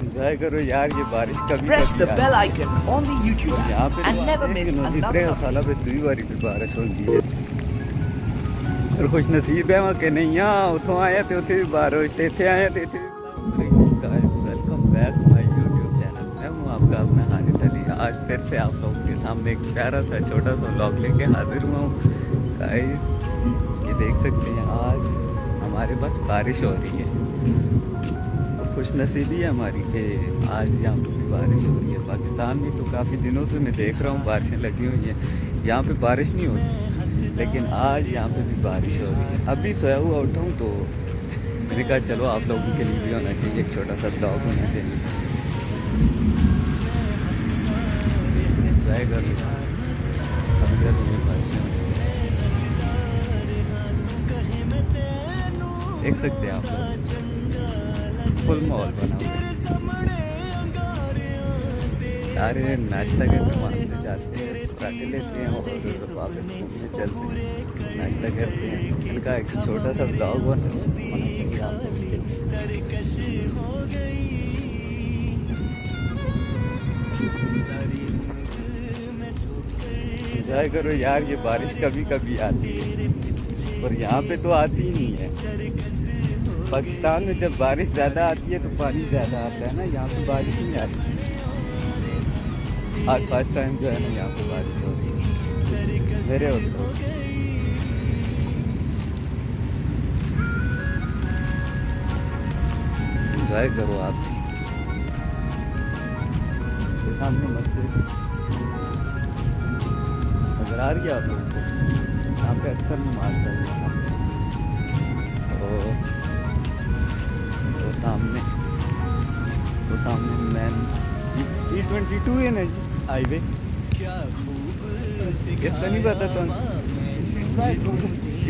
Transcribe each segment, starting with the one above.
Enjoy करो यार ये बारिश the आती bell है। icon on the YouTube यहाँ पे miss इतने another update. साल पे दुई बारी भी बारिश होती है। और खुश नसीब है वहाँ के नहीं हाँ उतों आए थे उथे भी बारिश थे इतने आए थे इतने welcome back my YouTube channel मैं हूँ आपका अपना हारिस अली। आज फिर से आप लोगों के सामने एक प्यारा सा छोटा सा व्लॉग लेके हाजिर हुआ हूँ। गाइस ये देख सकते हैं आज हमारे पास बारिश हो रही है। और खुश नसीबी है हमारी कि आज यहाँ पे भी बारिश हो रही है। पाकिस्तान में तो काफ़ी दिनों से मैं देख रहा हूँ, बारिशें लगी हुई हैं। यहाँ पे बारिश नहीं होती, लेकिन आज यहाँ पे भी बारिश हो रही है। अभी सोया हुआ उठा हूँ तो मैंने कहा, चलो आप लोगों के लिए भी होना चाहिए एक छोटा सा ब्लॉग होना चाहिए घर बारिश। देख सकते हैं आप लोग। फुल माहौल बना हुआ है। सारे नाश्ता करके वहाँ से जाते हैं लेते हैं और वापस घूमने चलते हैं। नाश्ता करते हैं। इनका एक छोटा सा ब्लॉग बना। एंजॉय करो यार, ये बारिश कभी कभी आती है। और यहाँ पे तो आती ही नहीं है। पाकिस्तान में जब बारिश ज़्यादा आती है तो पानी ज़्यादा आता है ना, यहाँ पे बारिश नहीं आती। आज फ़र्स्ट टाइम जो है ना यहाँ पे बारिश हो रही है। मेरे होते। एंजॉय करो आप। सामने मस्जिद। नज़र आ रही है आप लोगों को। ट्वेंटी टू है ना जी। हाईवे। कितना नहीं पता तो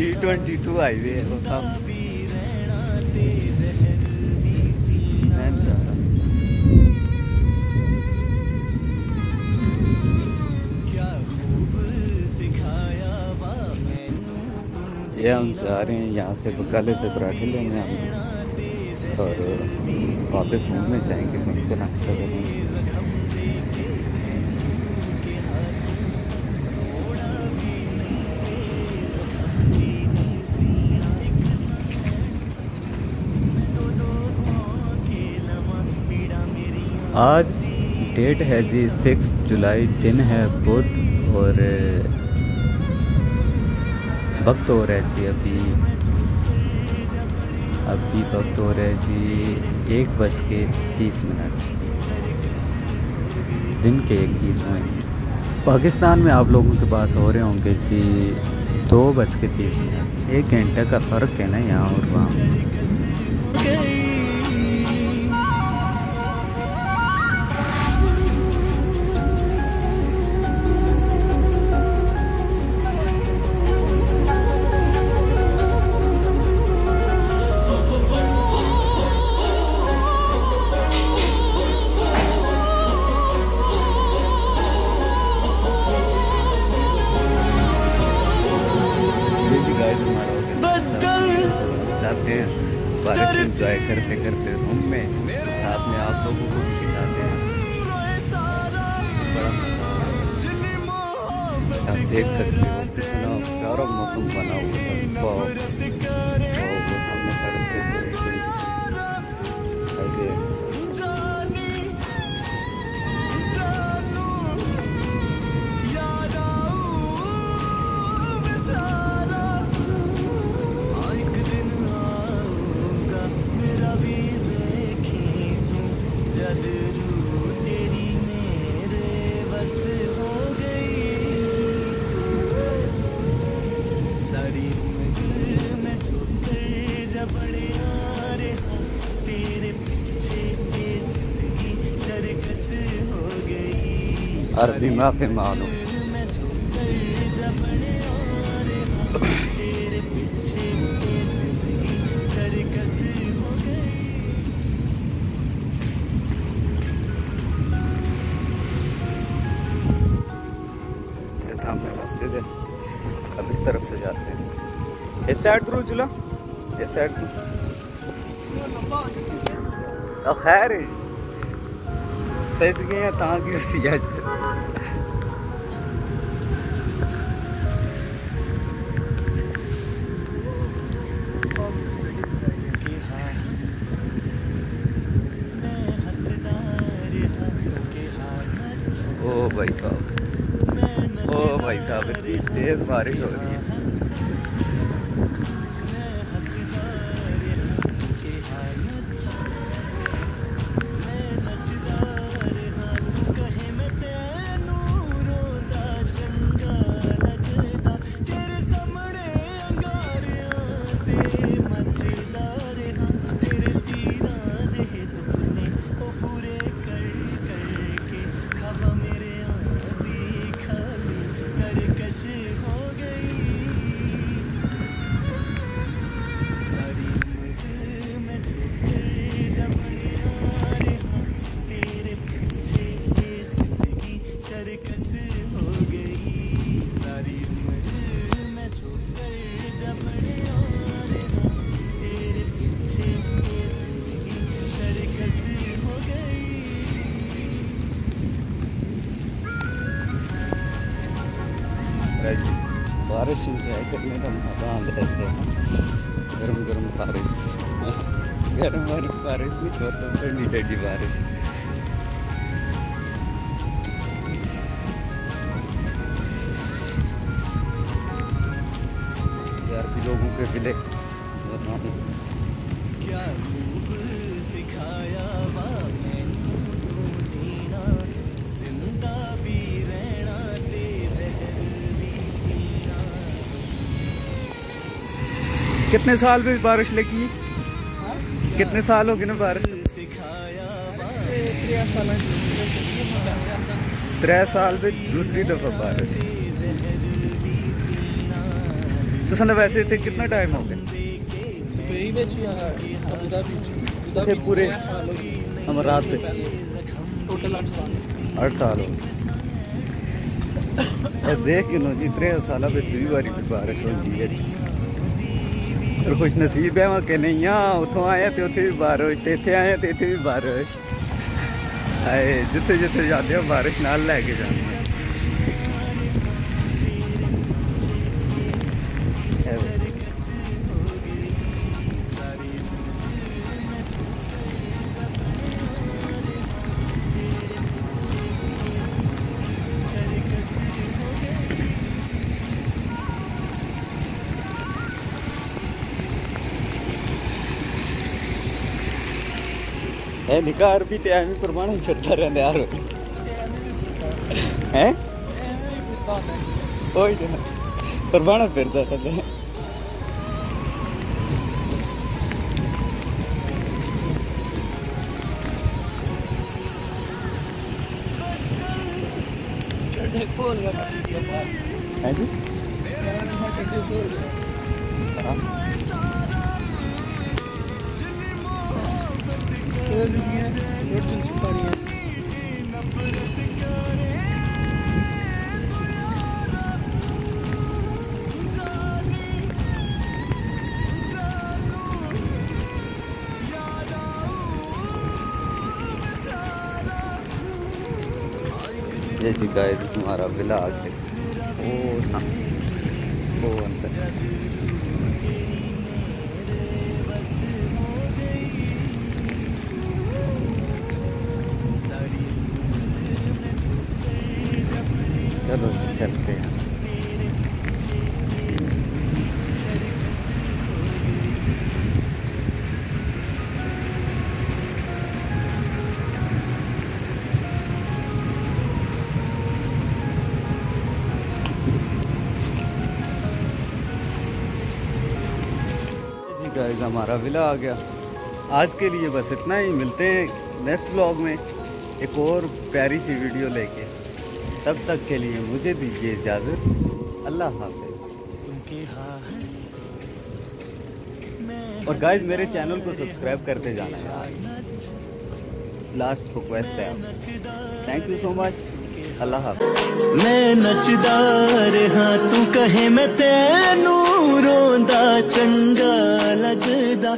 ई ट्वेंटी टू हाईवे है वो जा। ये हम जा रहे हैं यहाँ से बकाले से पराठे लेने हम और वापस घूमने जाएँगे घूम के नाश्ता करेंगे। आज डेट है जी सिक्स जुलाई, दिन है बुध और, वक्त हो रहा है जी अभी। अभी वक्त हो रहा है जी एक बज के तीस मिनट। दिन के एक तीस मिनट। पाकिस्तान में आप लोगों के पास हो रहे होंगे जी दो बज के तीस मिनट। एक घंटे का फ़र्क है ना यहाँ और वहाँ। आप लोगों को भी खिलाते हैं। आप देख सकते हो कितना प्यारा मौसम बना हुआ है अरबी माफ़ी मानो है। अब इस तरफ़ से जाते हैं। इस साइड थ्रू चला इस साइड थ्रू तो खैर सच गए ओ भाई साहब। ओ भाई साहब इतनी तेज़ बारिश हो रही है। बारिश इंजॉय करने का मज़ा आता है गर्म गर्म बारिश गर्म गर्म बारिश नहीं छोटा ठंडी ठंडी बारिश यार भी लोगों के मिले कितने साल में बारिश लगी? कितने साल हो गए ना बारिश? त्रै साल भी दूसरी दफ़ा बारिश। तो वैसे थे कितना टाइम हो गया? पूरे हम रात पे अठ साल हो गए। देख के लो जी, त्रे साल बारी तो बारिश होगी और खुश नसीब है वहाँ के नहीं हाँ उतों आए तो उत्थे भी बारिश ते इत्थे आए तो इत्थे भी बारिश आए जिथे जिथे जाते हो बारिश नाल लैके जाने ਇਹ ਨਿਕਾਰ ਵੀ ਤੇ ਐਵੇਂ ਪ੍ਰਮਾਣ ਹੀ ਫਿਰਦਾ ਰਹਿੰਦਾ ਯਾਰ ਹੈ ਓਏ ਤੇ ਪ੍ਰਮਾਣ ਫਿਰਦਾ ਰਹਿੰਦਾ ਹੈ ਜੀ ये जी गाइस तुम्हारा विला आगे ओ ना वो अंदर। चलो चलते हैं। गाइस हमारा विला आ गया। आज के लिए बस इतना ही मिलते हैं नेक्स्ट ब्लॉग में। एक और प्यारी सी वीडियो लेके। तब तक के लिए मुझे दीजिए इजाज़त। अल्लाह हाफिज। और गाइस मेरे चैनल को सब्सक्राइब करते जाना यार। लास्ट रिक्वेस्ट है थैंक यू सो मच अल्लाह मैं नचदार हाँ तू कहे मैं तेनू रोंदा चंगा लगदा।